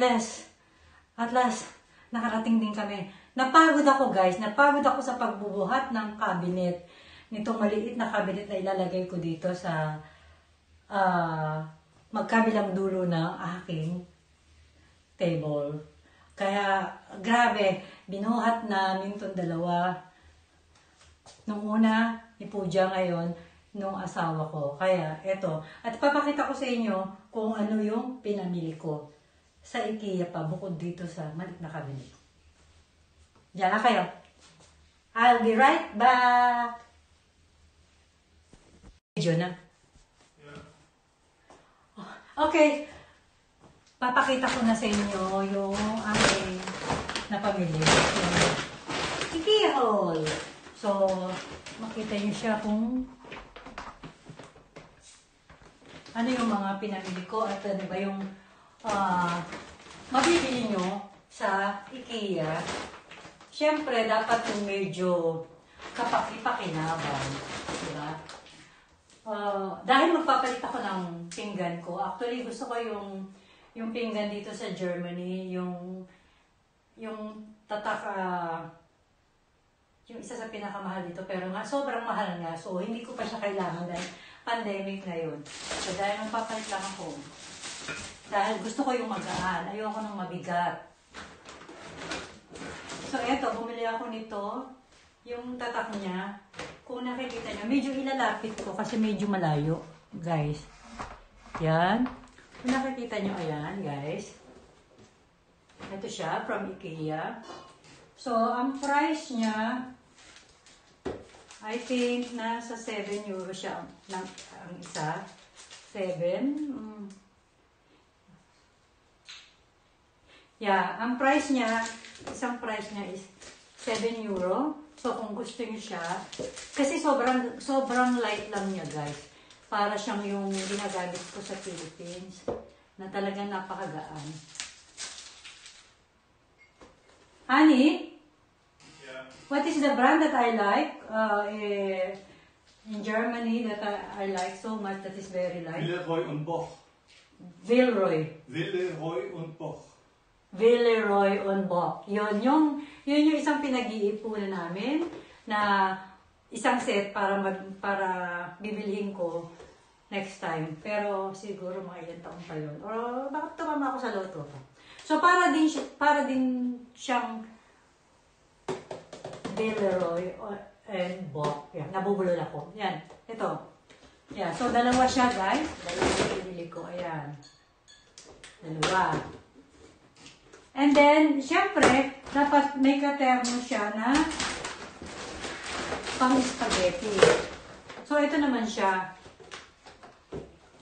last, at last, nakarating din kami. Napagod ako guys, napagod ako sa pagbubuhat ng cabinet. Nitong maliit na cabinet na ilalagay ko dito sa ah magkabilang dulo ng aking table. Kaya, grabe, binuhat namin itong dalawa. Nung una, ni Pooja ngayon, nung asawa ko. Kaya, eto. At papakita ko sa inyo kung ano yung pinamili ko sa IKEA pa, bukod dito sa malik na cabinet. Diyan na kayo. I'll be right back. Medyo na. Okay. Papakita ko na sa inyo yung aking napamili. IKEA haul. So, makita niyo siya kung ano yung mga pinamili ko at ano ba yung ah, mabibili nyo sa IKEA. Siyempre, dapat yung medyo kapaki-pakinabang. Diba? Ah, dahil magpapalit ako ng pinggan ko, actually gusto ko yung yung pinggan dito sa Germany, yung yung tatak ah, yung isa sa pinakamahal dito pero nga sobrang mahal nga so hindi ko pa siya kailangan dahil pandemic na yun. So dahil magpapalit lang ako dahil gusto ko yung magaan, ayoko ng mabigat. So eto, bumili ako nito yung tatak niya kung nakikita niyo, medyo ilalapit ko kasi medyo malayo, guys. Yan. Kung nakikita niyo, ayan, guys. Ito siya, from IKEA. So, ang price niya, I think, nasa 7 euro siya ang, ang isa. 7. Mm. Yeah, ang price niya, isang price niya is 7 euro. So, kung gusto niyo siya, kasi sobrang, sobrang light lang niya, guys. Para siyang yung ginagamit ko sa Philippines, na talagang napakagaan. Honey, Yeah. what is the brand that I like? Uh, eh, in Germany that I, I like so much that is very light. Villeroy und Boch. Villeroy. Villeroy und Boch. Villeroy on Bock. Yun yung, yun yung isang pinag-iipunan namin na isang set para mag, para bibilhin ko next time. Pero siguro mga ilang taon pa yun. Or bakit tumama ako sa loto pa. So para din para din siyang Villeroy and Bock. Yan, nabubulol ako. Yan, ito. Yan, so dalawa siya guys. Dalawa yung pinili ko. Ayan. Dalawa. And then, syempre, dapat may katerno siya na pang spaghetti. So, ito naman siya.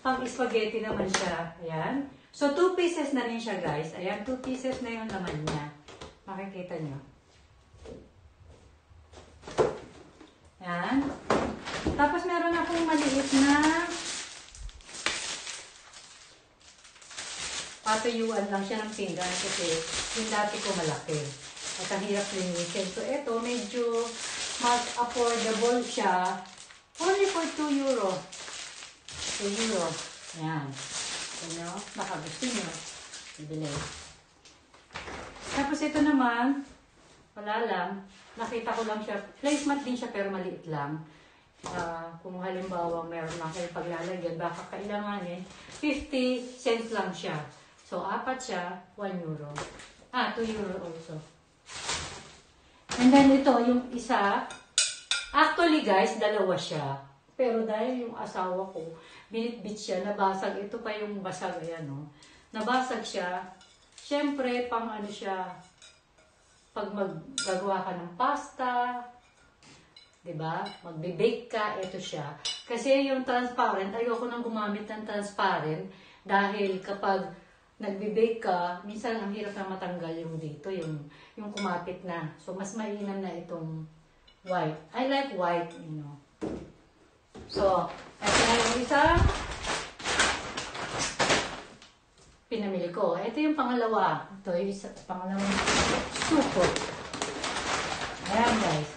Pang spaghetti naman siya. Ayan. So, two pieces na rin siya, guys. Ayan, two pieces na yung laman niya. Makikita nyo. Ayan. Tapos, meron akong maliit na patuyuan lang siya ng pinggan kasi yung dati ko malaki. At ang hirap linisin. So, ito, medyo mas affordable siya. Only for 2 euro. 2 euro. Ayan. Ano? Baka gusto nyo. Ibili. Tapos ito naman, wala lang. Nakita ko lang siya. Placemat din siya pero maliit lang. Ah, kung halimbawa meron lang kayo paglalagyan, baka kailanganin, 50 cents lang siya. So, apat siya, 1 euro. Ah, 2 euro also. And then ito, yung isa, actually guys, dalawa siya. Pero dahil yung asawa ko, binitbit siya, nabasag. Ito pa yung basag, ayan no. Nabasag siya. Siyempre, pang ano siya, pag maggagawa ka ng pasta, 'di ba? Magbe-bake ka, ito siya. Kasi yung transparent, ayoko nang gumamit ng transparent dahil kapag nagbe-bake ka, minsan ang hirap na matanggal yung dito, yung yung kumapit na. So mas mainam na itong white. I like white, you know. So, ito na yung isa. Pinamili ko. Ito yung pangalawa. Ito yung isa, pangalawang suko. Ayan guys.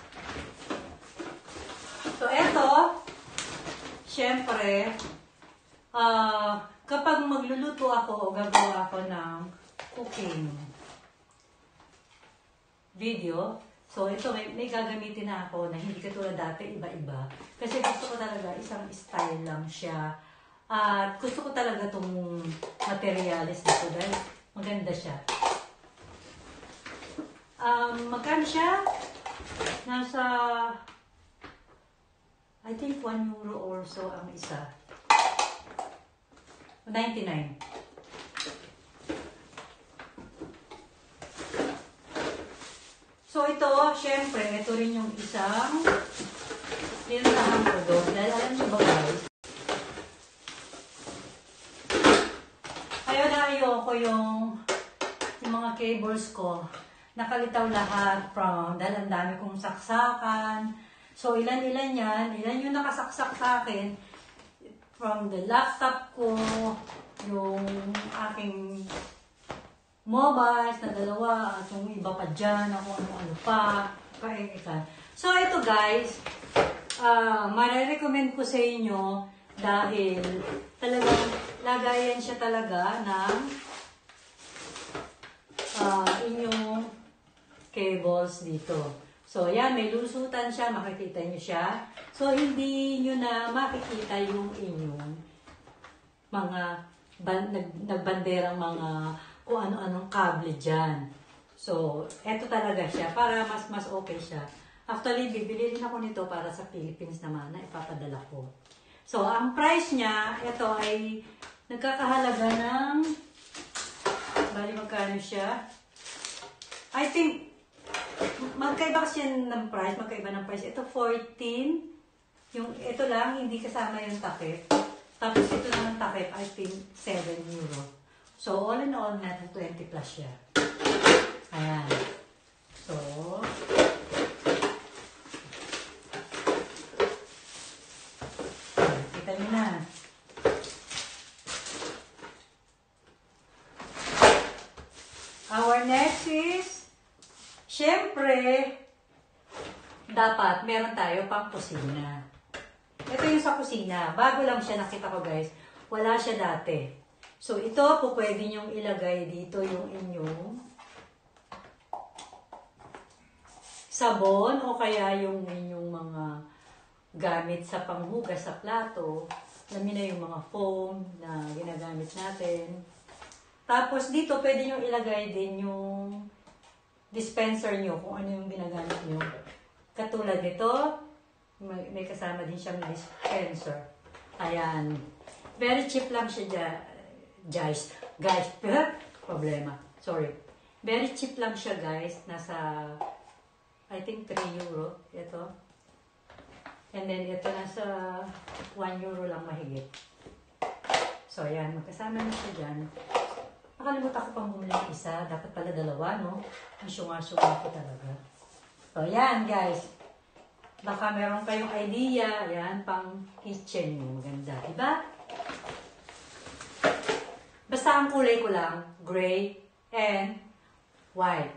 So, eto, syempre, ah, kapag magluluto ako o gagawa ako ng cooking video. So, ito, may, may gagamitin na ako na hindi katulad dati, iba-iba. Kasi gusto ko talaga, isang style lang siya. At gusto ko talaga itong materialis dito dahil maganda siya. Um, magkano siya? Nasa, I think 1 euro or so ang isa. 99. So ito, syempre, ito rin yung isang pinuntahan ko doon. Dahil alam niyo ba guys, ayaw ayoko yung, yung mga cables ko. Nakalitaw lahat from, dahil ang dami kong saksakan. So ilan-ilan yan, ilan yung nakasaksak sa akin. From the laptop ko, yung aking mobiles na dalawa at yung iba pa dyan, ako ano-ano pa, kainikan. So, ito guys, uh, marirecommend ko sa inyo dahil talagang lagayan siya talaga ng uh, inyong cables dito. So, yan, may lusutan siya, makikita nyo siya. So, hindi nyo na makikita yung inyong mga ban, nag, nagbanderang mga kung ano-anong kable dyan. So, eto talaga siya para mas mas okay siya. Actually, bibili rin ako nito para sa Philippines naman na ipapadala ko. So, ang price niya, ito ay nagkakahalaga ng bali magkano siya? I think magkaiba kasi yan ng price, magkaiba ng price. Ito 14. Yung ito lang hindi kasama yung takip. Tapos ito naman takip, I think 7 euro. So, all in all, nasa 20 plus siya. Ayan. So, kita nyo na. Our next is, syempre, dapat meron tayo pang kusina. Ito yung sa kusina. Bago lang siya nakita ko guys. Wala siya dati. So, ito po pwede nyong ilagay dito yung inyong sabon o kaya yung inyong mga gamit sa panghugas sa plato. Alam na yung mga foam na ginagamit natin. Tapos dito pwede nyo ilagay din yung dispenser nyo kung ano yung ginagamit nyo. Katulad nito, may, may kasama din siyang dispenser. Ayan. Very cheap lang siya dyan guys. Guys, problema. Sorry. Very cheap lang siya, guys. Nasa, I think, 3 euro. Ito. And then, ito nasa 1 euro lang mahigit. So, ayan. Magkasama na siya dyan. Nakalimutan ko pang bumili ng isa. Dapat pala dalawa, no? Ang syunga-syunga ko talaga. So, ayan, guys. Baka meron kayong idea. Ayan, pang kitchen mo. Maganda. Diba? Basta ang kulay ko lang, gray and white.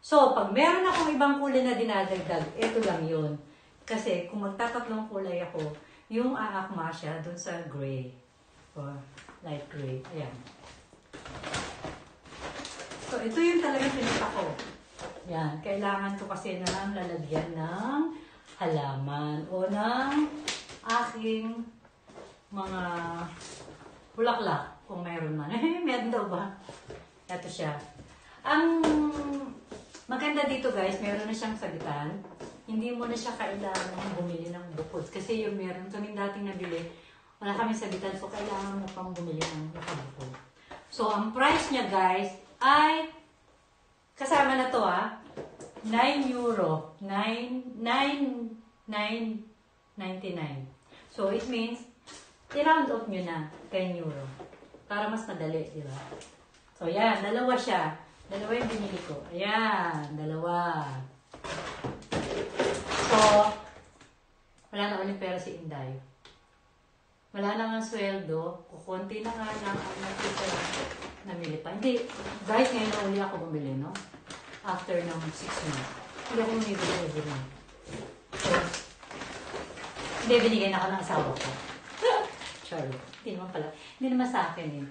So, pag meron akong ibang kulay na dinadagdag, ito lang yun. Kasi kung magtatatlong kulay ako, yung aakma siya dun sa gray or light gray. Ayan. So, ito yung talaga pinita ko. Yan. Kailangan ko kasi na lalagyan ng halaman o ng aking mga bulaklak. Kung mayroon man. Meron daw ba? Ito siya. Ang maganda dito guys, meron na siyang sabitan. Hindi mo na siya kailangan bumili ng bukod. Kasi yung meron kaming dating nabili, wala kami sabitan. So, kailangan mo pang bumili ng nakabukod. So, ang price niya guys ay kasama na to ah. 9 euro. 9, 9, 9, 99. So, it means, i-round off nyo na 10 euro. Para mas madali, di ba? So, yan. Dalawa siya. Dalawa yung binili ko. Ayan. Dalawa. So, wala na ulit pera si Inday. Wala na nga sweldo. Kukunti na nga lang ang nakita namili pa. Hindi. Guys, ngayon na uli ako bumili, no? After ng 6 months. Hindi ako bumibili every month. So, hindi, binigay na ako ng asawa ko. Sorry. Hindi naman pala. Hindi naman sa akin eh.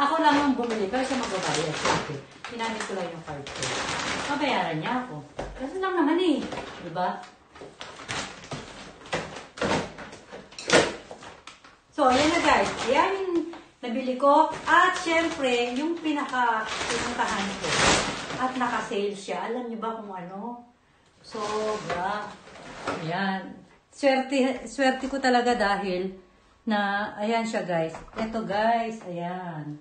Ako lang ang bumili, pero siya magbabayad. Siyempre, ginamit ko lang yung card ko. Mabayaran niya ako. Kasi lang naman eh. Di So, ayan na guys. Ayan yung nabili ko. At syempre, yung pinaka pinuntahan ko. At naka-sale siya. Alam niyo ba kung ano? Sobra. Ayan. Swerte, swerte ko talaga dahil na, ayan siya guys. Ito guys, ayan.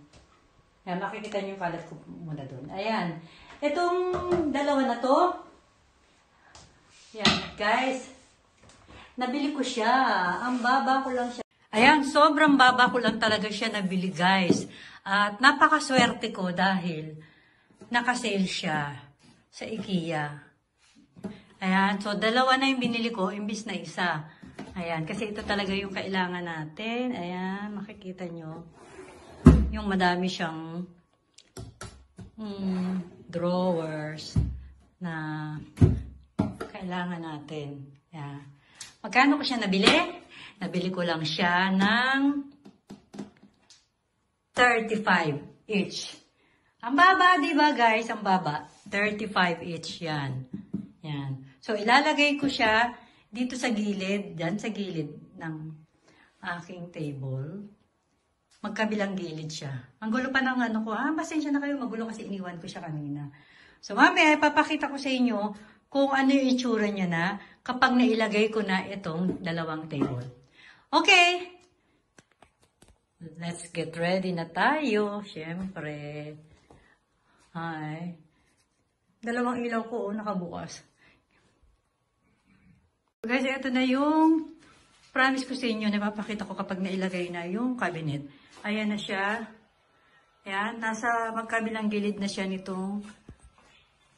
Ayan, makikita niyo yung kalat ko muna doon. Ayan. Itong dalawa na to, ayan, guys. Nabili ko siya. Ang baba ko lang siya. Ayan, sobrang baba ko lang talaga siya nabili, guys. At napakaswerte ko dahil nakasale siya sa IKEA. Ayan, so dalawa na yung binili ko, imbis na isa. Ayan, kasi ito talaga yung kailangan natin. Ayan, makikita nyo. Yung madami siyang mm, drawers na kailangan natin. Ayan. Magkano ko siya nabili? Nabili ko lang siya ng 35 each. Ang baba, di ba guys? Ang baba. 35 each yan. Yan. So, ilalagay ko siya dito sa gilid, dyan sa gilid ng aking table. Magkabilang gilid siya. Ang gulo pa ng ano ko, ah, pasensya na kayo, magulo kasi iniwan ko siya kanina. So, mamaya, ipapakita ko sa inyo kung ano yung itsura niya na kapag nailagay ko na itong dalawang table. Okay. Let's get ready na tayo. Siyempre. Hi. Dalawang ilaw ko, oh, nakabukas. Guys, ito na yung promise ko sa inyo na mapakita ko kapag nailagay na yung cabinet. Ayan na siya. Ayan, nasa magkabilang gilid na siya nitong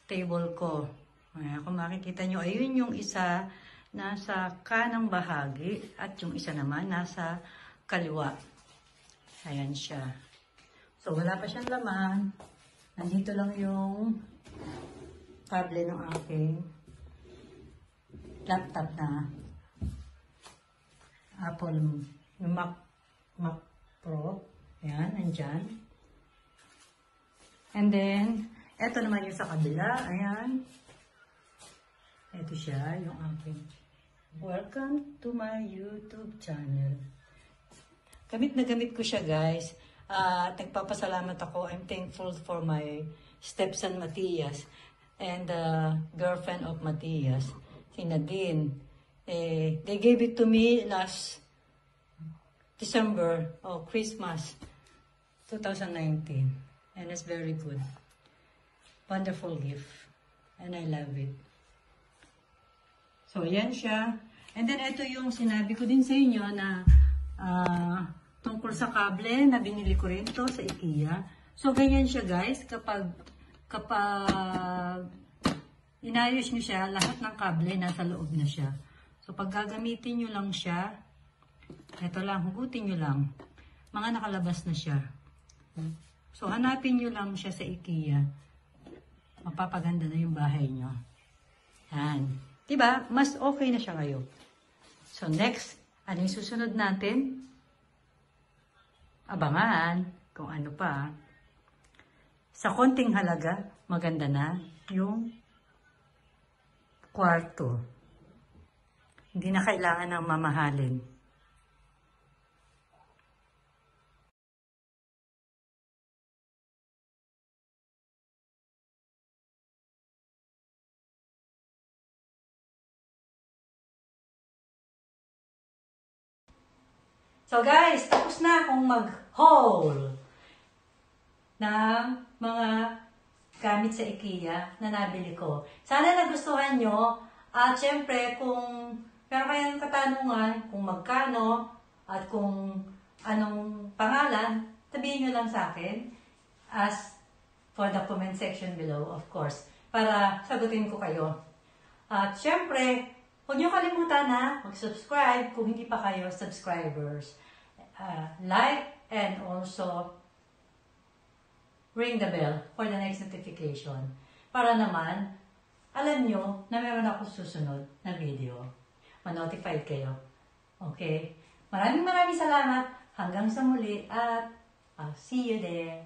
table ko. Ayan, kung makikita nyo, ayun yung isa nasa kanang bahagi at yung isa naman nasa kaliwa. Ayan siya. So, wala pa siyang laman. Nandito lang yung kable ng aking laptop na Apple yung Mac, Mac Pro. Ayan, nandyan. And then, eto naman yung sa kabila. Ayan. Ito siya, yung aking Welcome to my YouTube channel. Gamit na gamit ko siya, guys. At nagpapasalamat ako. I'm thankful for my stepson, Matias, and the girlfriend of Matias, si Nadine. Eh, they gave it to me last December, oh, Christmas 2019. And it's very good. Wonderful gift. And I love it. So, yan siya. And then, ito yung sinabi ko din sa inyo na ah, tungkol sa kable na binili ko rin to sa IKEA. So, ganyan siya guys. Kapag, kapag inayos nyo siya, lahat ng kable nasa loob na siya. So, pag gagamitin nyo lang siya, ito lang, hugutin nyo lang. Mga nakalabas na siya. So, hanapin nyo lang siya sa IKEA. Mapapaganda na yung bahay nyo. Yan. Diba? Mas okay na siya ngayon. So, next, ano yung susunod natin? Abangan kung ano pa. Sa konting halaga, maganda na yung kwarto. Hindi na kailangan ng mamahalin. So guys, tapos na akong mag-haul ng mga gamit sa IKEA na nabili ko. Sana nagustuhan nyo. At syempre, kung meron kayong katanungan kung magkano at kung anong pangalan, sabihin nyo lang sa akin as for the comment section below, of course, para sagutin ko kayo. At syempre, huwag niyo kalimutan na mag-subscribe kung hindi pa kayo subscribers. Uh, like and also ring the bell for the next notification. Para naman, alam nyo na meron ako susunod na video. Ma-notified kayo. Okay? Maraming maraming salamat. Hanggang sa muli at I'll see you there.